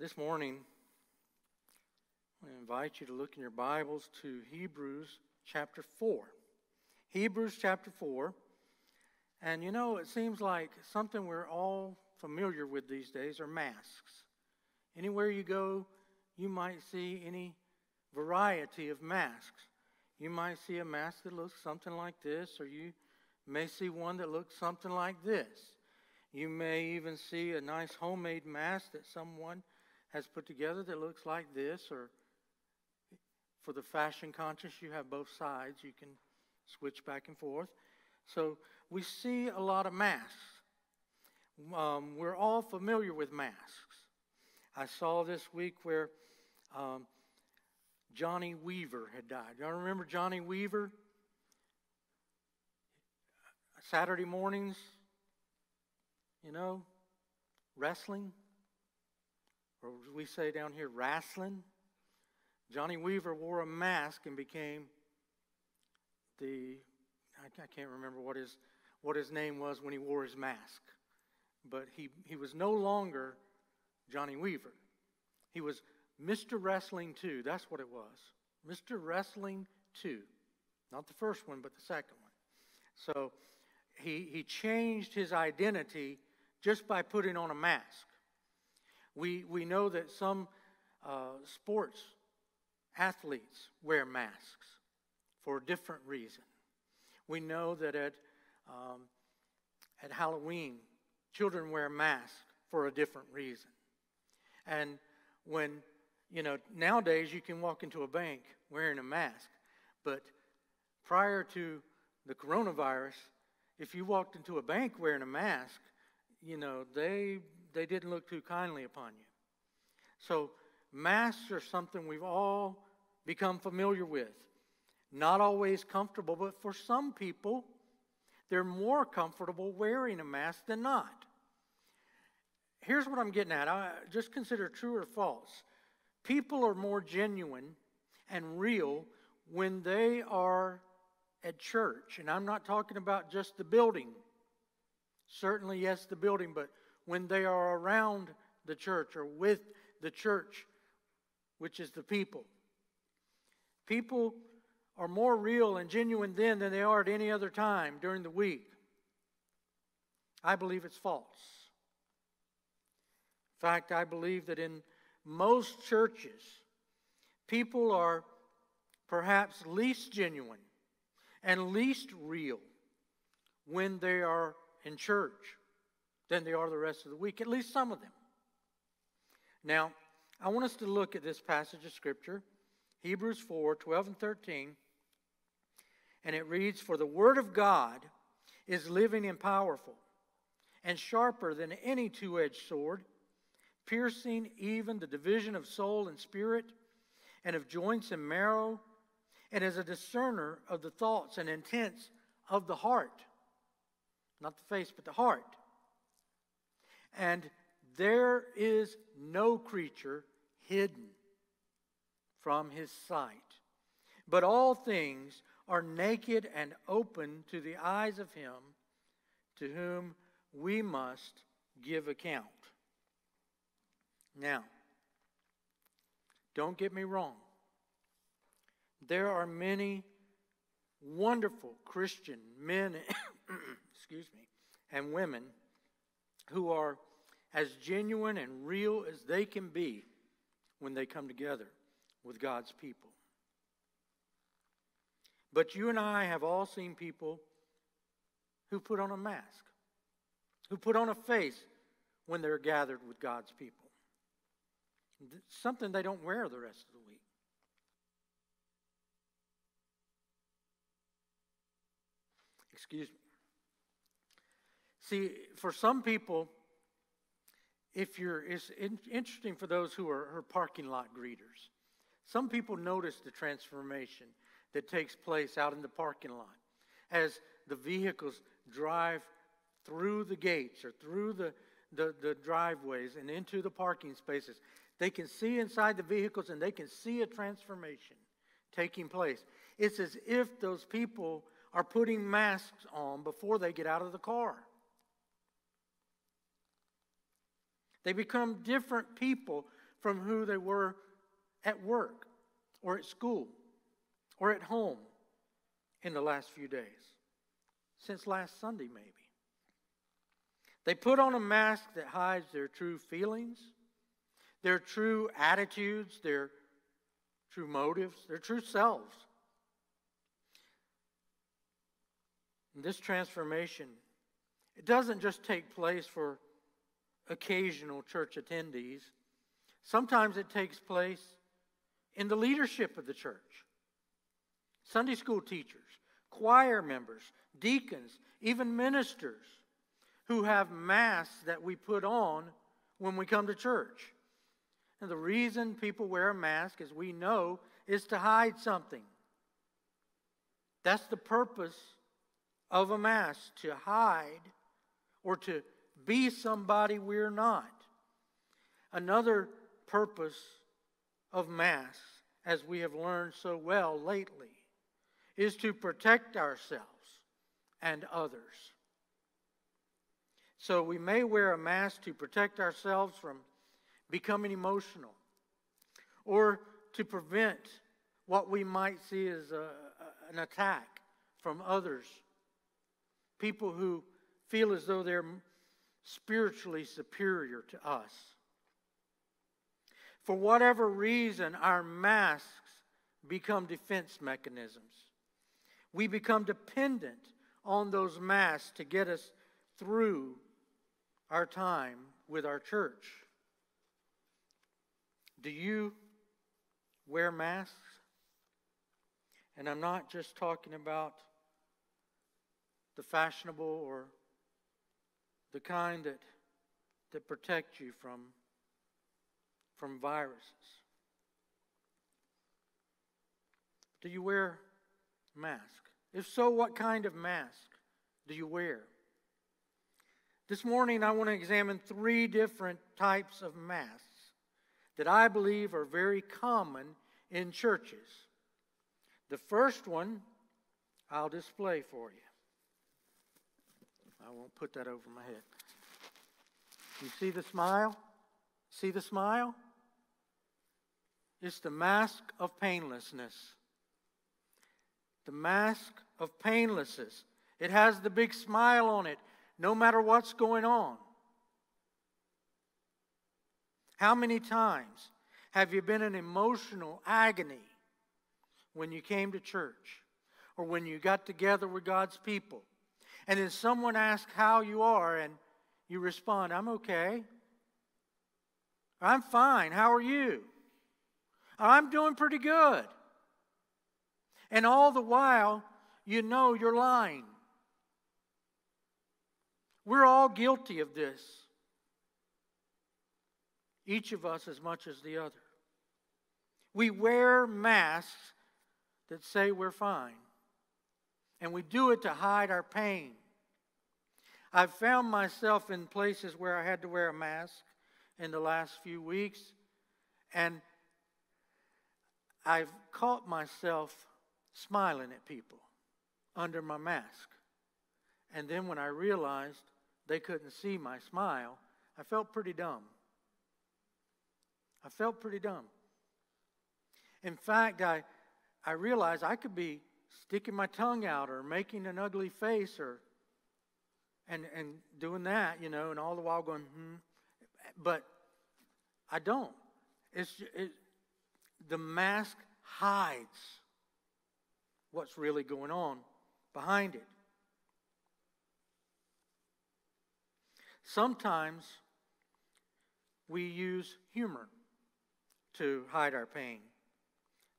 This morning, I invite you to look in your Bibles to Hebrews chapter 4. Hebrews chapter 4. And you know, it seems like something we're all familiar with these days are masks. Anywhere you go, you might see any variety of masks. You might see a mask that looks something like this, or you may see one that looks something like this. You may even see a nice homemade mask that someone has put together that looks like this, or for the fashion conscious, you have both sides. You can switch back and forth. So we see a lot of masks. Um, we're all familiar with masks. I saw this week where um, Johnny Weaver had died. Y'all remember Johnny Weaver? Saturday mornings, you know, wrestling, or we say down here, wrestling. Johnny Weaver wore a mask and became the, I can't remember what his, what his name was when he wore his mask, but he, he was no longer Johnny Weaver. He was Mr. Wrestling 2. That's what it was. Mr. Wrestling 2. Not the first one, but the second one. So he, he changed his identity just by putting on a mask. We, we know that some uh, sports athletes wear masks for a different reason. We know that at, um, at Halloween, children wear masks for a different reason. And when, you know, nowadays you can walk into a bank wearing a mask, but prior to the coronavirus, if you walked into a bank wearing a mask, you know, they, they didn't look too kindly upon you. So, masks are something we've all become familiar with. Not always comfortable, but for some people, they're more comfortable wearing a mask than not. Here's what I'm getting at. I just consider true or false. People are more genuine and real when they are at church. And I'm not talking about just the building. Certainly, yes, the building, but when they are around the church or with the church, which is the people. People are more real and genuine then than they are at any other time during the week. I believe it's false. In fact, I believe that in most churches, people are perhaps least genuine and least real when they are in church than they are the rest of the week, at least some of them. Now, I want us to look at this passage of Scripture, Hebrews 4 12 and 13. And it reads, For the Word of God is living and powerful, and sharper than any two edged sword, piercing even the division of soul and spirit, and of joints and marrow and is a discerner of the thoughts and intents of the heart. Not the face, but the heart. And there is no creature hidden from his sight, but all things are naked and open to the eyes of him to whom we must give account. Now, don't get me wrong. There are many wonderful Christian men, excuse me, and women who are as genuine and real as they can be when they come together with God's people. But you and I have all seen people who put on a mask, who put on a face when they're gathered with God's people. Something they don't wear the rest of the week. Excuse me. See, for some people, if you're, it's interesting for those who are, are parking lot greeters. Some people notice the transformation that takes place out in the parking lot as the vehicles drive through the gates or through the, the, the, driveways and into the parking spaces. They can see inside the vehicles and they can see a transformation taking place. It's as if those people are putting masks on before they get out of the car. They become different people from who they were at work or at school or at home in the last few days, since last Sunday, maybe. They put on a mask that hides their true feelings, their true attitudes, their true motives, their true selves. And this transformation, it doesn't just take place for occasional church attendees. Sometimes it takes place in the leadership of the church. Sunday school teachers, choir members, deacons, even ministers who have masks that we put on when we come to church. And the reason people wear a mask, as we know, is to hide something. That's the purpose of a mask to hide or to be somebody we're not. Another purpose of masks, as we have learned so well lately, is to protect ourselves and others. So we may wear a mask to protect ourselves from becoming emotional or to prevent what we might see as a, an attack from others. People who feel as though they're spiritually superior to us. For whatever reason, our masks become defense mechanisms. We become dependent on those masks to get us through our time with our church. Do you wear masks? And I'm not just talking about the fashionable or the kind that, that protect you from, from viruses. Do you wear mask? If so, what kind of mask do you wear? This morning, I want to examine three different types of masks that I believe are very common in churches. The first one I'll display for you. I won't put that over my head. You see the smile? See the smile? It's the mask of painlessness. The mask of painlessness. It has the big smile on it, no matter what's going on. How many times have you been in emotional agony when you came to church or when you got together with God's people? And then someone asks how you are, and you respond, I'm okay. I'm fine. How are you? I'm doing pretty good. And all the while, you know you're lying. We're all guilty of this. Each of us as much as the other. We wear masks that say we're fine. And we do it to hide our pain. I've found myself in places where I had to wear a mask in the last few weeks, and I've caught myself smiling at people under my mask. And then when I realized they couldn't see my smile, I felt pretty dumb. I felt pretty dumb. In fact, I, I realized I could be sticking my tongue out or making an ugly face or and and doing that, you know, and all the while going, hmm. But I don't. It's it, the mask hides what's really going on behind it. Sometimes we use humor to hide our pain.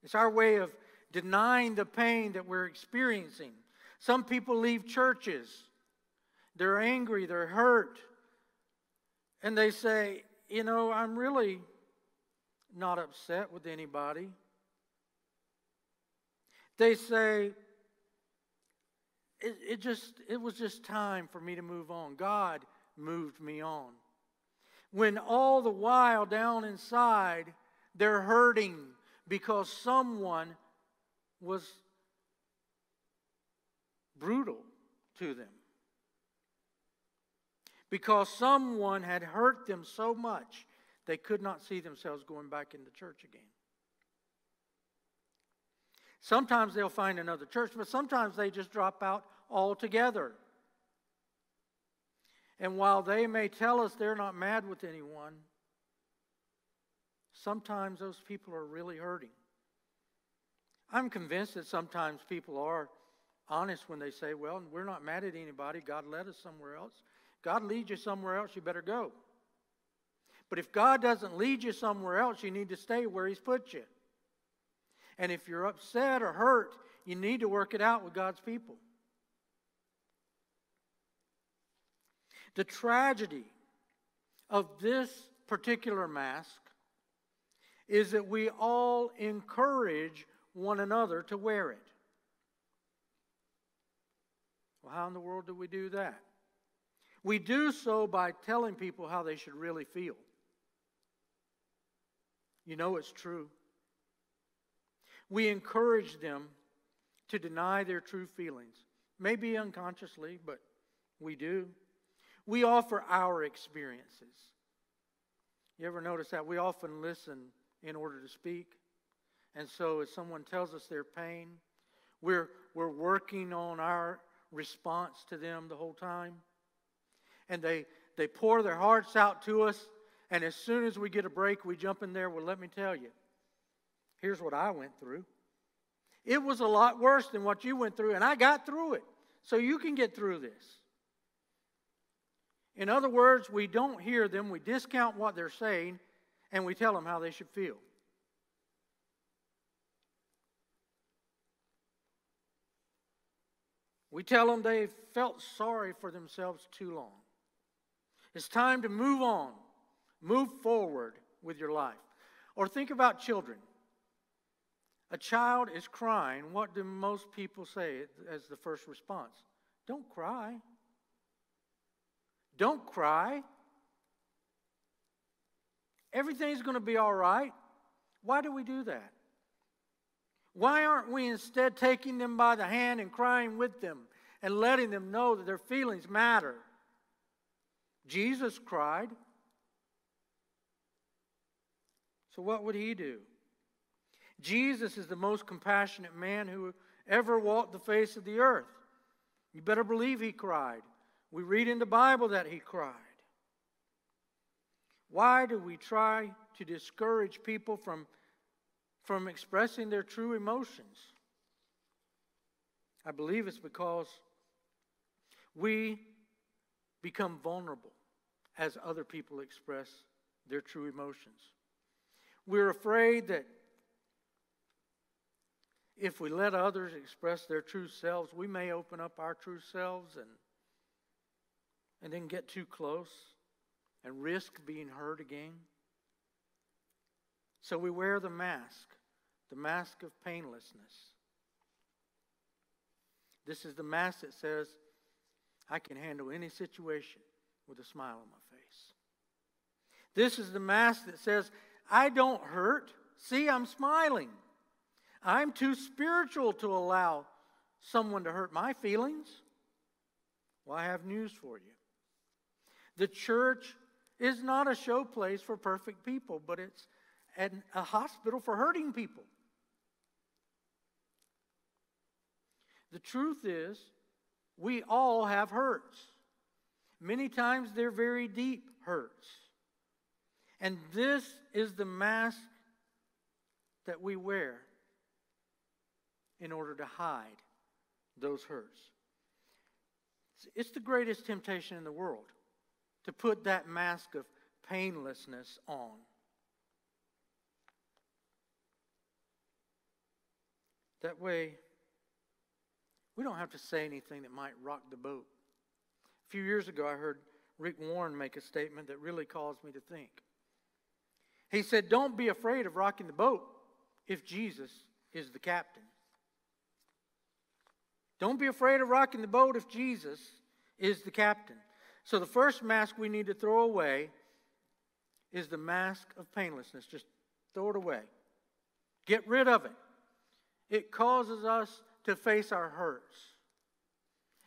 It's our way of denying the pain that we're experiencing. Some people leave churches they're angry, they're hurt. And they say, You know, I'm really not upset with anybody. They say, it, it just it was just time for me to move on. God moved me on. When all the while down inside they're hurting because someone was brutal to them because someone had hurt them so much they could not see themselves going back into the church again. Sometimes they'll find another church, but sometimes they just drop out altogether. And while they may tell us they're not mad with anyone, sometimes those people are really hurting. I'm convinced that sometimes people are honest when they say, Well, we're not mad at anybody. God led us somewhere else. God leads you somewhere else, you better go. But if God doesn't lead you somewhere else, you need to stay where He's put you. And if you're upset or hurt, you need to work it out with God's people. The tragedy of this particular mask is that we all encourage one another to wear it. Well, how in the world do we do that? We do so by telling people how they should really feel. You know it's true. We encourage them to deny their true feelings. Maybe unconsciously, but we do. We offer our experiences. You ever notice that? We often listen in order to speak. And so, if someone tells us their pain, we're, we're working on our response to them the whole time. And they, they pour their hearts out to us. And as soon as we get a break, we jump in there. Well, let me tell you, here's what I went through. It was a lot worse than what you went through, and I got through it. So you can get through this. In other words, we don't hear them, we discount what they're saying, and we tell them how they should feel. We tell them they felt sorry for themselves too long. It's time to move on, move forward with your life. Or think about children. A child is crying. What do most people say as the first response? Don't cry. Don't cry. Everything's going to be all right. Why do we do that? Why aren't we instead taking them by the hand and crying with them and letting them know that their feelings matter? Jesus cried. So, what would he do? Jesus is the most compassionate man who ever walked the face of the earth. You better believe he cried. We read in the Bible that he cried. Why do we try to discourage people from, from expressing their true emotions? I believe it's because we become vulnerable as other people express their true emotions. We're afraid that if we let others express their true selves, we may open up our true selves and and then get too close and risk being hurt again. So we wear the mask, the mask of painlessness. This is the mask that says, I can handle any situation with a smile on my face. This is the mask that says, I don't hurt. See, I'm smiling. I'm too spiritual to allow someone to hurt my feelings. Well, I have news for you. The church is not a show place for perfect people, but it's an, a hospital for hurting people. The truth is, we all have hurts. Many times they're very deep hurts. And this is the mask that we wear in order to hide those hurts. It's the greatest temptation in the world to put that mask of painlessness on. That way, we don't have to say anything that might rock the boat. A few years ago, I heard Rick Warren make a statement that really caused me to think. He said, Don't be afraid of rocking the boat if Jesus is the captain. Don't be afraid of rocking the boat if Jesus is the captain. So, the first mask we need to throw away is the mask of painlessness. Just throw it away. Get rid of it. It causes us to face our hurts,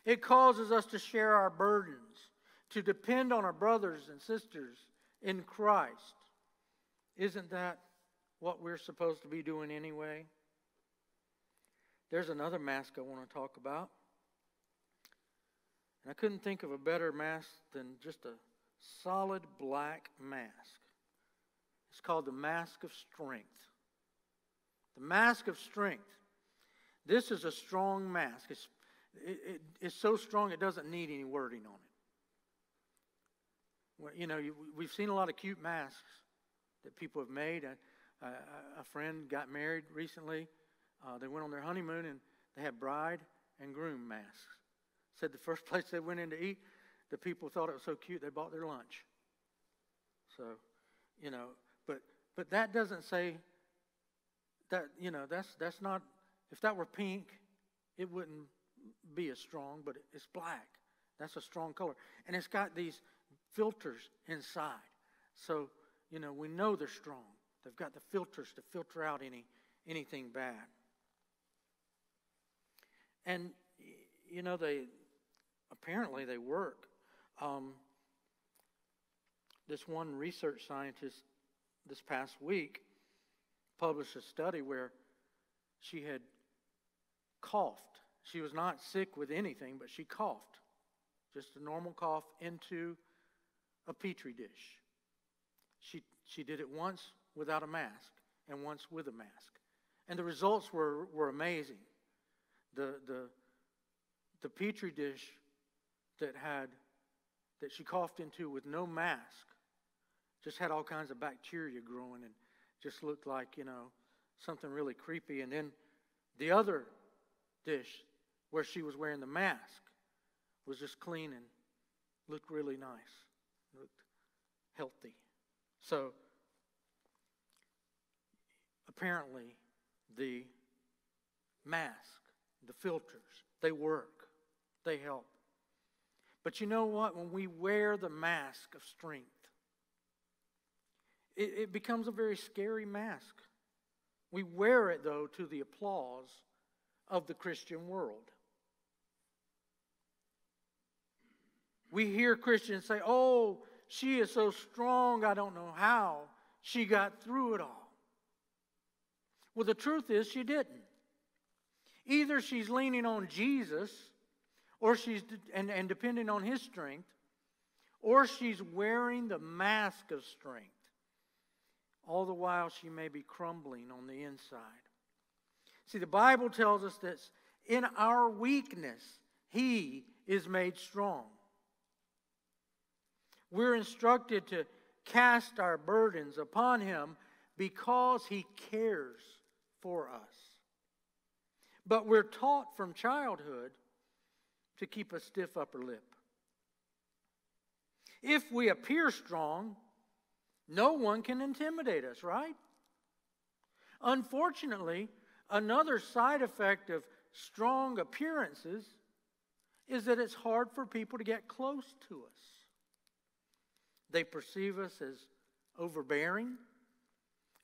it causes us to share our burdens, to depend on our brothers and sisters in Christ. Isn't that what we're supposed to be doing anyway? There's another mask I want to talk about. And I couldn't think of a better mask than just a solid black mask. It's called the mask of strength. The mask of strength. This is a strong mask. It's, it, it, it's so strong it doesn't need any wording on it. Well, you know, you, we've seen a lot of cute masks that people have made. A, a, a friend got married recently. Uh, they went on their honeymoon and they had bride and groom masks. Said the first place they went in to eat, the people thought it was so cute they bought their lunch. So, you know, but but that doesn't say that you know that's that's not if that were pink, it wouldn't be as strong, but it's black. That's a strong color. And it's got these filters inside. So, you know, we know they're strong. They've got the filters to filter out any anything bad. And you know, they apparently they work. Um, this one research scientist this past week published a study where she had coughed. She was not sick with anything, but she coughed. Just a normal cough into a petri dish. She, she did it once without a mask and once with a mask. And the results were, were amazing. The, the, the petri dish that had that she coughed into with no mask just had all kinds of bacteria growing and just looked like, you know, something really creepy. And then the other dish where she was wearing the mask was just clean and looked really nice, looked healthy. So apparently, the mask, the filters, they work, they help. But you know what? When we wear the mask of strength, it, it becomes a very scary mask. We wear it, though, to the applause of the Christian world. We hear Christians say, Oh, she is so strong, I don't know how she got through it all. Well, the truth is, she didn't. Either she's leaning on Jesus or she's and, and depending on his strength, or she's wearing the mask of strength. All the while she may be crumbling on the inside. See, the Bible tells us that in our weakness, he is made strong. We're instructed to cast our burdens upon him because he cares for us. But we're taught from childhood to keep a stiff upper lip. If we appear strong, no one can intimidate us, right? Unfortunately, another side effect of strong appearances is that it's hard for people to get close to us. They perceive us as overbearing,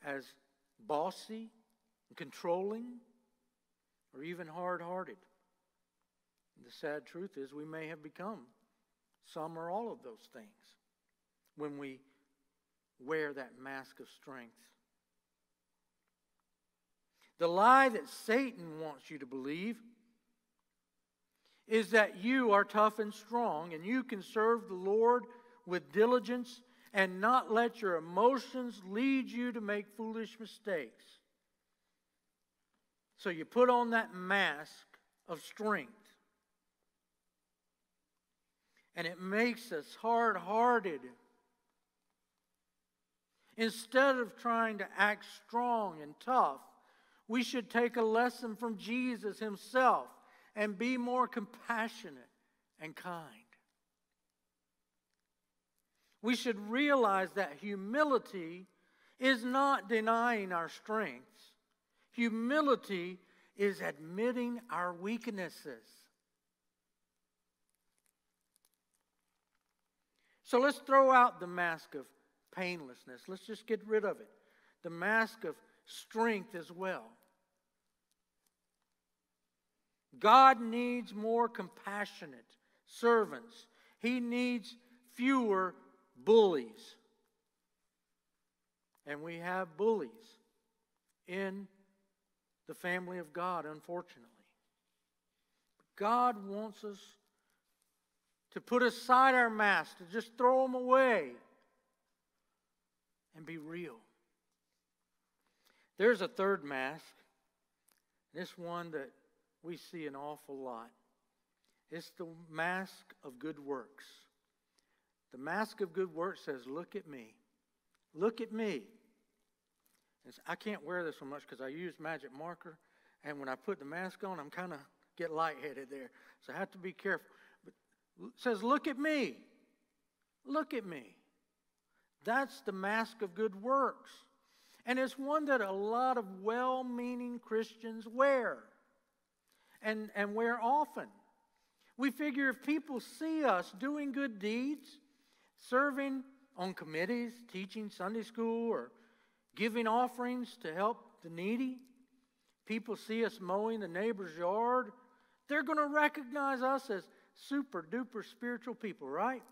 as bossy, controlling, or even hard hearted. The sad truth is, we may have become some or all of those things when we wear that mask of strength. The lie that Satan wants you to believe is that you are tough and strong and you can serve the Lord with diligence and not let your emotions lead you to make foolish mistakes. So you put on that mask of strength and it makes us hard hearted. Instead of trying to act strong and tough, we should take a lesson from Jesus himself and be more compassionate and kind. We should realize that humility is not denying our strengths. Humility is admitting our weaknesses. So let's throw out the mask of painlessness. Let's just get rid of it. The mask of strength as well. God needs more compassionate servants. He needs fewer bullies. And we have bullies in the family of God, unfortunately. God wants us to put aside our masks, to just throw them away and be real. There's a third mask, this one that we see an awful lot. It's the mask of good works. The mask of good works says, Look at me. Look at me. I can't wear this so much because I use magic marker, and when I put the mask on, I'm kind of get lightheaded there. So I have to be careful. But says, Look at me. Look at me. That's the mask of good works. And it's one that a lot of well meaning Christians wear and, and wear often. We figure if people see us doing good deeds, serving on committees, teaching Sunday school, or giving offerings to help the needy, people see us mowing the neighbor's yard, they're going to recognize us as super duper spiritual people, right?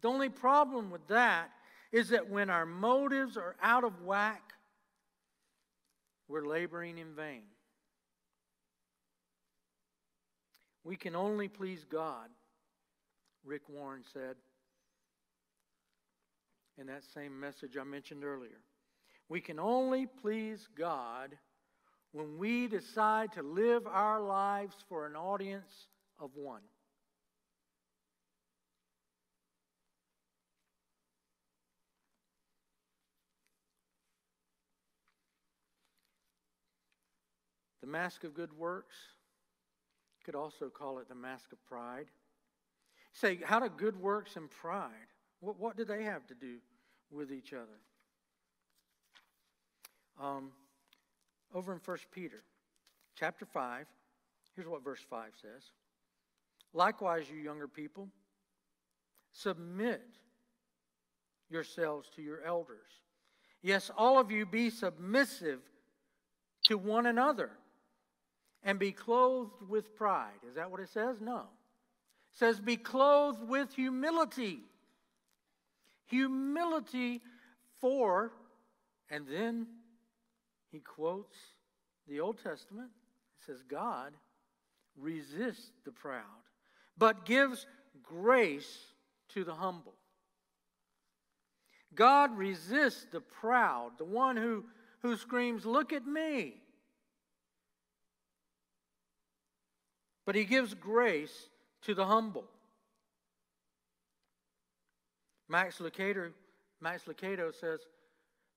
The only problem with that is that when our motives are out of whack, we're laboring in vain. We can only please God, Rick Warren said in that same message I mentioned earlier. We can only please God when we decide to live our lives for an audience of one. The mask of good works, could also call it the mask of pride. Say, how do good works and pride, what, what do they have to do with each other? Um, over in 1 Peter chapter 5, here's what verse 5 says. Likewise, you younger people, submit yourselves to your elders. Yes, all of you be submissive to one another and be clothed with pride. Is that what it says? No. It says, be clothed with humility. Humility for, and then he quotes the Old Testament. It says, God resists the proud, but gives grace to the humble. God resists the proud, the one who, who screams, Look at me. But he gives grace to the humble. Max Lucado, Max Lucado says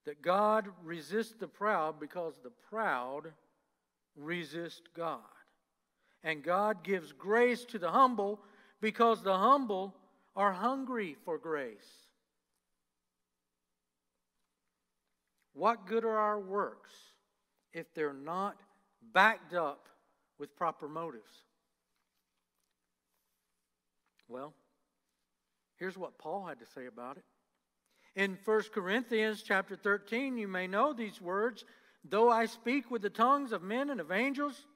that God resists the proud because the proud resist God. And God gives grace to the humble because the humble are hungry for grace. What good are our works if they're not backed up with proper motives? Well, here's what Paul had to say about it. In 1 Corinthians chapter 13, you may know these words Though I speak with the tongues of men and of angels,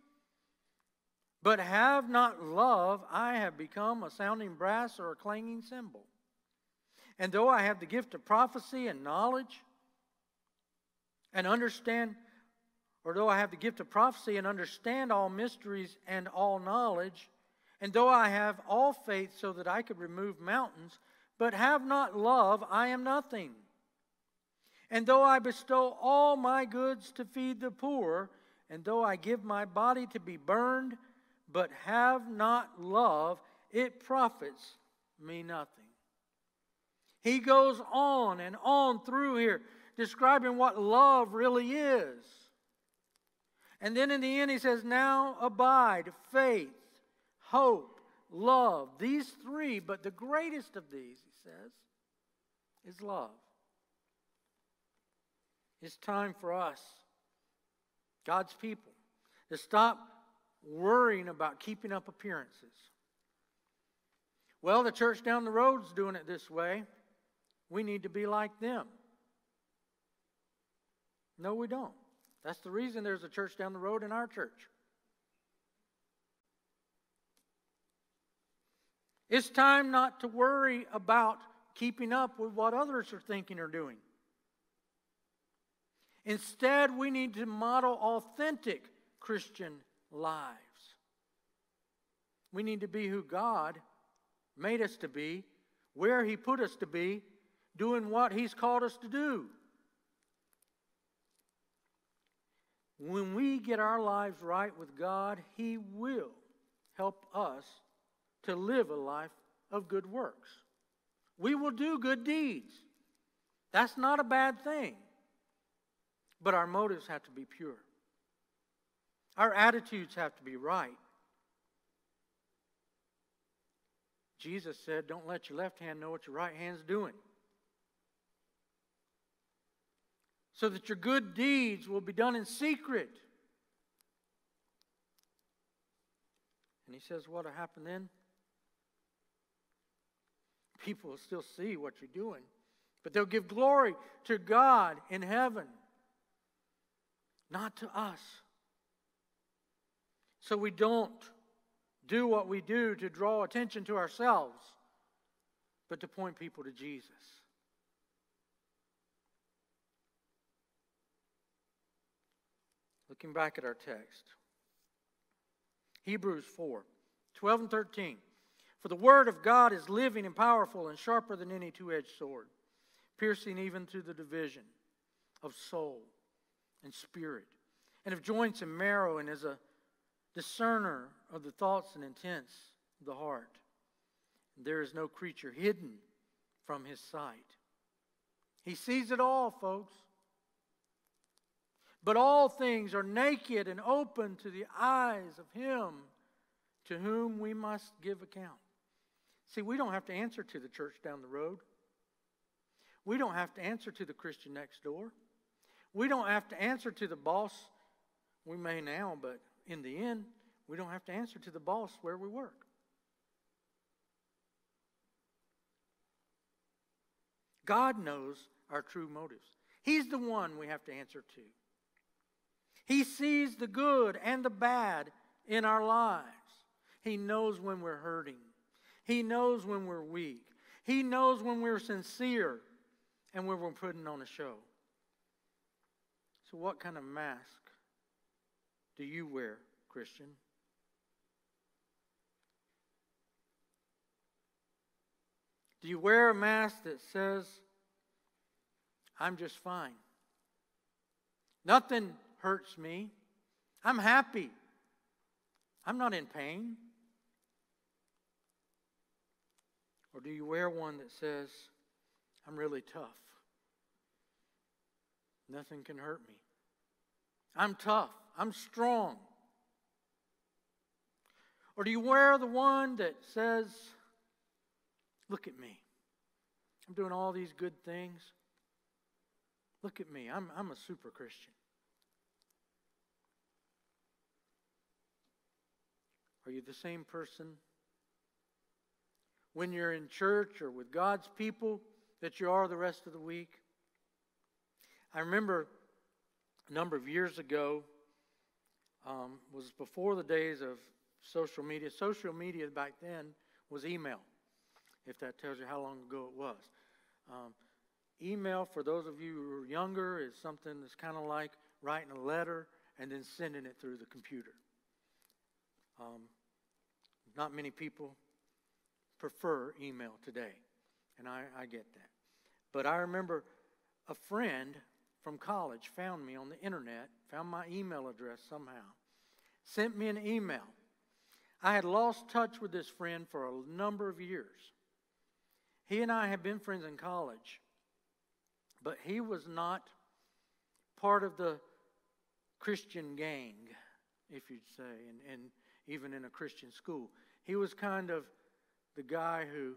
but have not love, I have become a sounding brass or a clanging cymbal. And though I have the gift of prophecy and knowledge, and understand, or though I have the gift of prophecy and understand all mysteries and all knowledge, and though I have all faith so that I could remove mountains, but have not love, I am nothing. And though I bestow all my goods to feed the poor, and though I give my body to be burned, but have not love, it profits me nothing. He goes on and on through here, describing what love really is. And then in the end, he says, Now abide faith, hope, love. These three, but the greatest of these, he says, is love. It's time for us, God's people, to stop worrying about keeping up appearances. Well, the church down the road's doing it this way. We need to be like them. No, we don't. That's the reason there's a church down the road in our church. It's time not to worry about keeping up with what others are thinking or doing. Instead, we need to model authentic Christian lives. We need to be who God made us to be, where He put us to be, doing what He's called us to do. When we get our lives right with God, He will help us to live a life of good works. We will do good deeds. That's not a bad thing. But our motives have to be pure. Our attitudes have to be right. Jesus said, Don't let your left hand know what your right hand's doing. So that your good deeds will be done in secret. And he says, What'll happen then? People will still see what you're doing, but they'll give glory to God in heaven, not to us. So we don't do what we do to draw attention to ourselves, but to point people to Jesus. Looking back at our text, Hebrews 4 12 and 13. For the word of God is living and powerful and sharper than any two edged sword, piercing even to the division of soul and spirit, and of joints and marrow, and is a discerner of the thoughts and intents of the heart. There is no creature hidden from his sight. He sees it all, folks. But all things are naked and open to the eyes of him to whom we must give account. See, we don't have to answer to the church down the road. We don't have to answer to the Christian next door. We don't have to answer to the boss. We may now, but in the end, we don't have to answer to the boss where we work. God knows our true motives. He's the one we have to answer to. He sees the good and the bad in our lives. He knows when we're hurting. He knows when we're weak. He knows when we're sincere and when we're putting on a show. So, what kind of mask do you wear, Christian? Do you wear a mask that says, I'm just fine? Nothing hurts me. I'm happy. I'm not in pain. Or do you wear one that says, I'm really tough? Nothing can hurt me. I'm tough. I'm strong. Or do you wear the one that says, Look at me. I'm doing all these good things. Look at me. I'm, I'm a super Christian. Are you the same person when you're in church or with God's people that you are the rest of the week? I remember a number of years ago, um, was before the days of social media. Social media back then was email, if that tells you how long ago it was. Um, email, for those of you who are younger, is something that's kind of like writing a letter and then sending it through the computer. Um, not many people prefer email today, and I, I get that. But I remember a friend from college found me on the internet, found my email address somehow, sent me an email. I had lost touch with this friend for a number of years. He and I had been friends in college, but he was not part of the Christian gang, if you'd say, and, and even in a Christian school. He was kind of the guy who,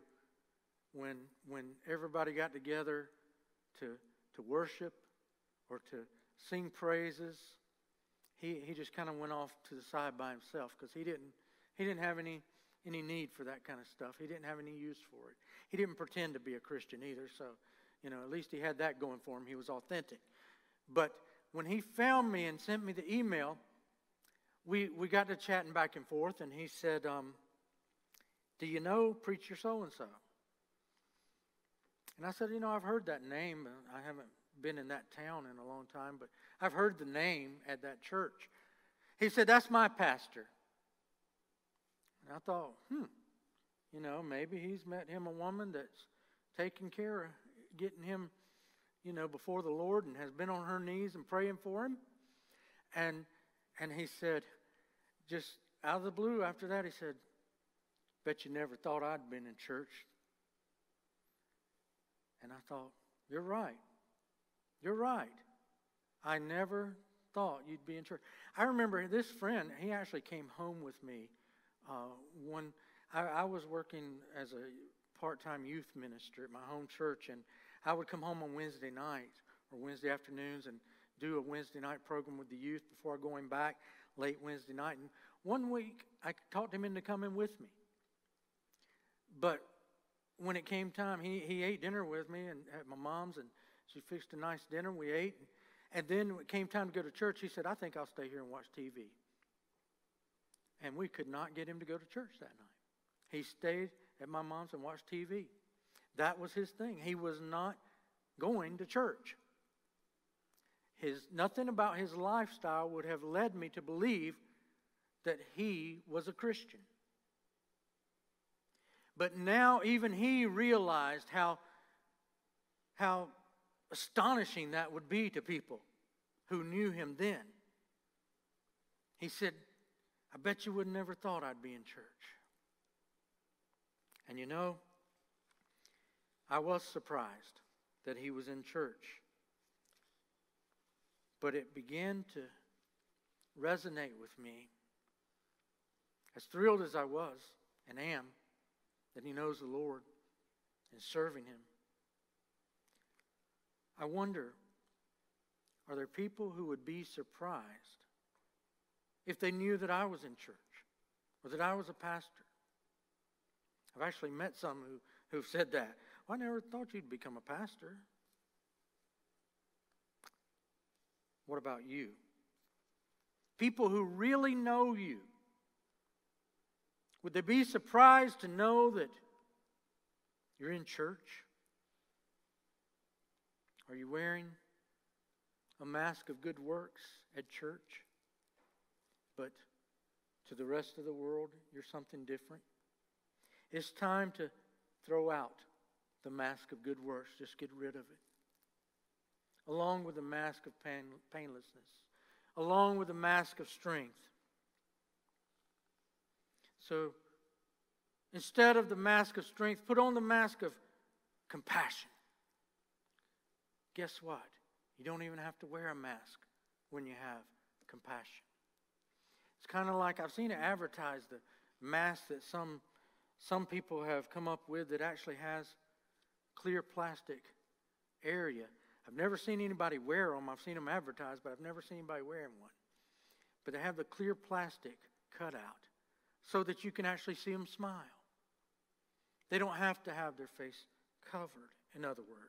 when, when everybody got together to, to worship or to sing praises, he, he just kind of went off to the side by himself because he didn't, he didn't have any, any need for that kind of stuff. He didn't have any use for it. He didn't pretend to be a Christian either, so, you know, at least he had that going for him. He was authentic. But when he found me and sent me the email, we, we got to chatting back and forth, and he said, um, Do you know Preacher so and so? And I said, You know, I've heard that name. I haven't been in that town in a long time, but I've heard the name at that church. He said, That's my pastor. And I thought, hmm, you know, maybe he's met him a woman that's taking care of getting him, you know, before the Lord and has been on her knees and praying for him. And and he said, just out of the blue after that, he said, Bet you never thought I'd been in church. And I thought, You're right. You're right. I never thought you'd be in church. I remember this friend, he actually came home with me uh, one. I, I was working as a part time youth minister at my home church, and I would come home on Wednesday nights or Wednesday afternoons and do a Wednesday night program with the youth before going back late Wednesday night. And one week, I talked him into coming with me. But when it came time, he, he ate dinner with me and at my mom's, and she fixed a nice dinner. We ate. And then when it came time to go to church, he said, I think I'll stay here and watch TV. And we could not get him to go to church that night. He stayed at my mom's and watched TV. That was his thing. He was not going to church. His, nothing about his lifestyle would have led me to believe that he was a Christian. But now even he realized how, how astonishing that would be to people who knew him then. He said, I bet you would never thought I'd be in church. And you know, I was surprised that he was in church. But it began to resonate with me. As thrilled as I was and am that he knows the Lord and serving him, I wonder are there people who would be surprised if they knew that I was in church or that I was a pastor? I've actually met some who, who've said that. Well, I never thought you'd become a pastor. What about you? People who really know you. Would they be surprised to know that you're in church? Are you wearing a mask of good works at church? But to the rest of the world, you're something different? It's time to throw out the mask of good works. Just get rid of it along with the mask of pain, painlessness, along with the mask of strength. So instead of the mask of strength, put on the mask of compassion. Guess what? You don't even have to wear a mask when you have compassion. It's kind of like I've seen it advertised the mask that some some people have come up with that actually has clear plastic area I've never seen anybody wear them. I've seen them advertised, but I've never seen anybody wearing one. But they have the clear plastic cut out so that you can actually see them smile. They don't have to have their face covered, in other words.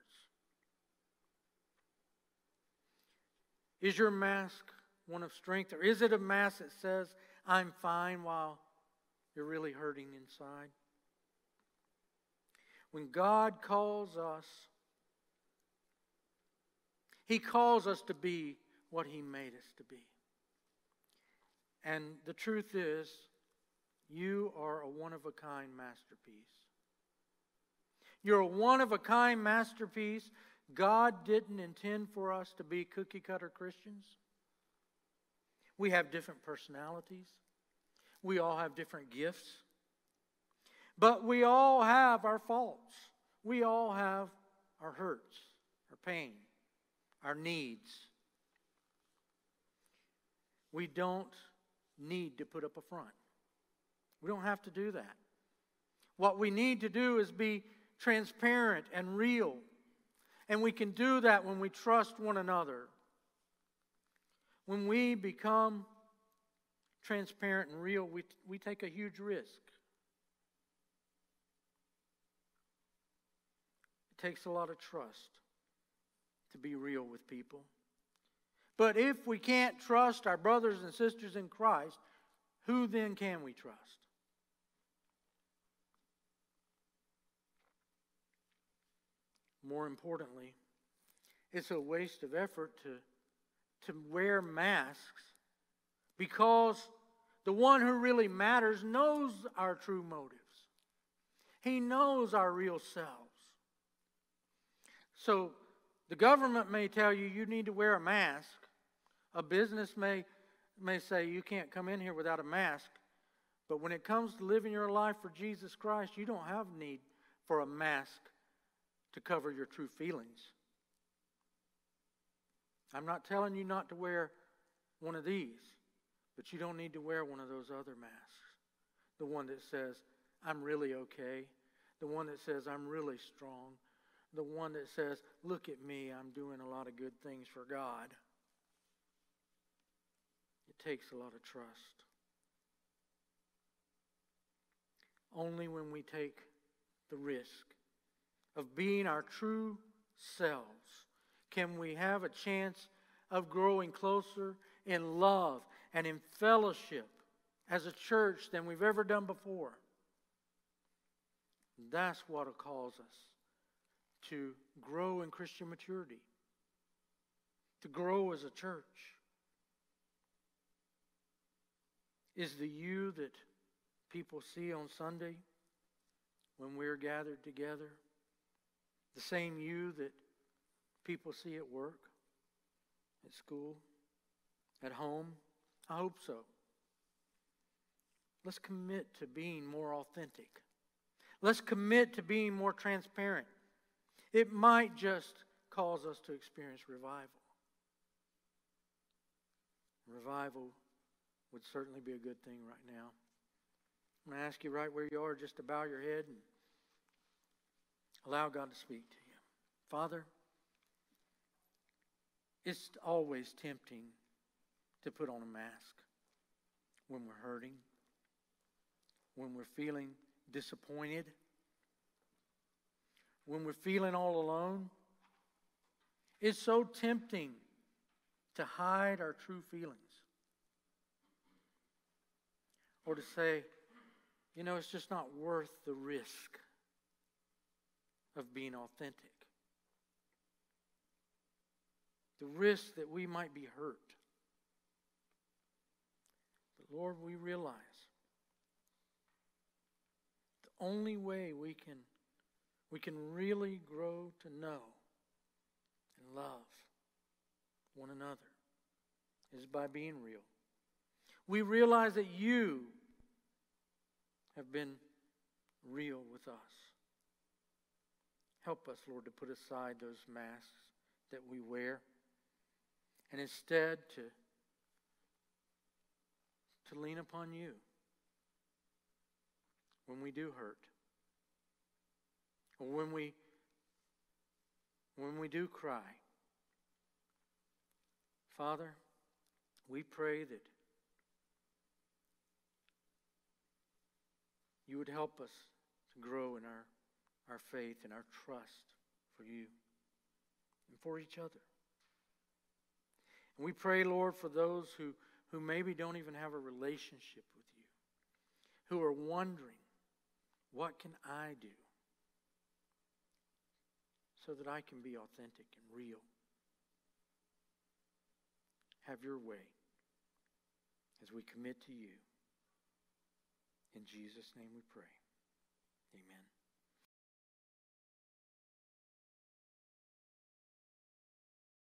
Is your mask one of strength, or is it a mask that says, I'm fine while you're really hurting inside? When God calls us he calls us to be what He made us to be. And the truth is, you are a one of a kind masterpiece. You're a one of a kind masterpiece. God didn't intend for us to be cookie cutter Christians. We have different personalities, we all have different gifts, but we all have our faults. We all have our hurts, our pain our needs. We don't need to put up a front. We don't have to do that. What we need to do is be transparent and real. And we can do that when we trust one another. When we become transparent and real, we, we take a huge risk. It takes a lot of trust to be real with people. But if we can't trust our brothers and sisters in Christ, who then can we trust? More importantly, it's a waste of effort to, to wear masks because the one who really matters knows our true motives. He knows our real selves. So the government may tell you you need to wear a mask. A business may, may say you can't come in here without a mask. But when it comes to living your life for Jesus Christ, you don't have need for a mask to cover your true feelings. I'm not telling you not to wear one of these, but you don't need to wear one of those other masks. The one that says, I'm really okay. The one that says, I'm really strong. The one that says, Look at me, I'm doing a lot of good things for God. It takes a lot of trust. Only when we take the risk of being our true selves can we have a chance of growing closer in love and in fellowship as a church than we've ever done before. That's what it calls us to grow in Christian maturity, to grow as a church. Is the you that people see on Sunday when we're gathered together the same you that people see at work, at school, at home? I hope so. Let's commit to being more authentic. Let's commit to being more transparent. It might just cause us to experience revival. Revival would certainly be a good thing right now. I'm going to ask you right where you are just to bow your head and allow God to speak to you. Father, it's always tempting to put on a mask when we're hurting, when we're feeling disappointed, when we're feeling all alone. It's so tempting to hide our true feelings or to say, you know, it's just not worth the risk of being authentic the risk that we might be hurt. But Lord, we realize the only way we can we can really grow to know and love one another is by being real. We realize that you have been real with us. Help us, Lord, to put aside those masks that we wear and instead to, to lean upon you when we do hurt or when we when we do cry. Father we pray that you would help us to grow in our, our faith and our trust for you and for each other and we pray, Lord, for those who, who maybe don't even have a relationship with you, who are wondering, what can I do so that I can be authentic and real? Have your way as we commit to you. In Jesus' name we pray. Amen.